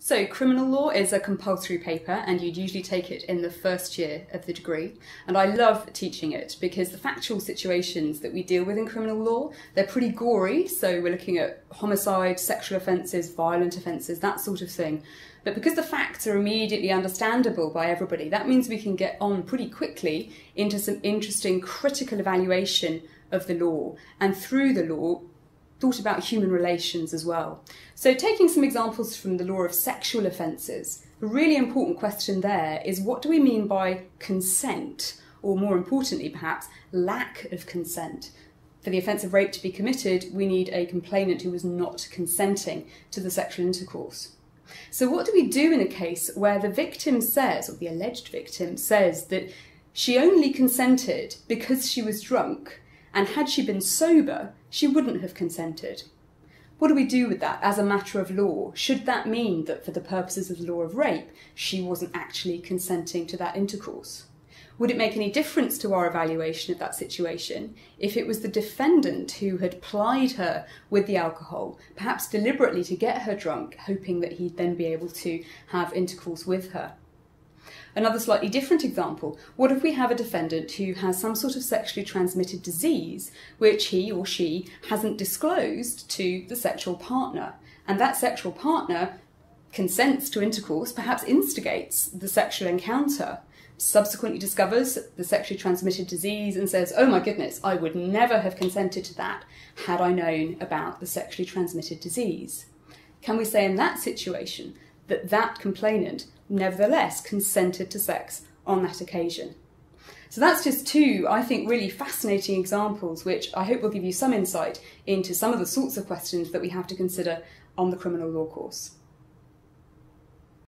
So, criminal law is a compulsory paper, and you'd usually take it in the first year of the degree. And I love teaching it because the factual situations that we deal with in criminal law, they're pretty gory. So, we're looking at homicide, sexual offences, violent offences, that sort of thing. But because the facts are immediately understandable by everybody, that means we can get on pretty quickly into some interesting critical evaluation of the law. And through the law, thought about human relations as well. So, taking some examples from the law of sexual offences, a really important question there is what do we mean by consent, or more importantly, perhaps, lack of consent? For the offence of rape to be committed, we need a complainant who was not consenting to the sexual intercourse. So, what do we do in a case where the victim says, or the alleged victim says, that she only consented because she was drunk and had she been sober, she wouldn't have consented. What do we do with that as a matter of law? Should that mean that for the purposes of the law of rape, she wasn't actually consenting to that intercourse? Would it make any difference to our evaluation of that situation if it was the defendant who had plied her with the alcohol, perhaps deliberately to get her drunk, hoping that he'd then be able to have intercourse with her? Another slightly different example what if we have a defendant who has some sort of sexually transmitted disease which he or she hasn't disclosed to the sexual partner, and that sexual partner consents to intercourse, perhaps instigates the sexual encounter? subsequently discovers the sexually transmitted disease and says, Oh my goodness, I would never have consented to that had I known about the sexually transmitted disease. Can we say in that situation that that complainant nevertheless consented to sex on that occasion. So that's just two, I think, really fascinating examples, which I hope will give you some insight into some of the sorts of questions that we have to consider on the criminal law course.